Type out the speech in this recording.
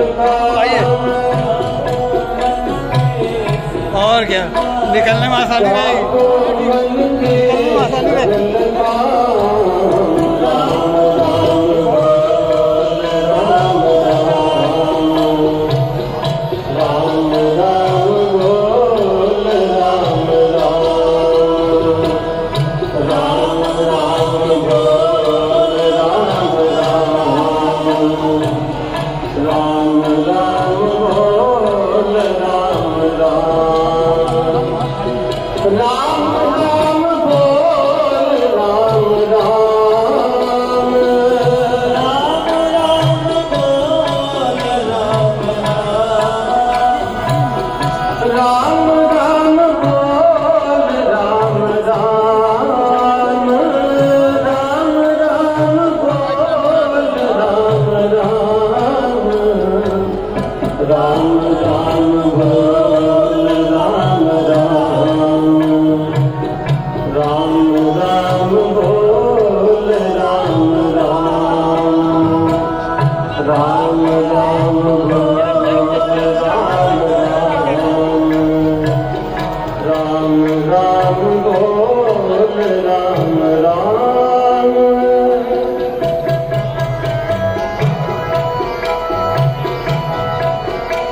आइए। और क्या? निकलने में आसानी रहेगी राम Allah, Allah.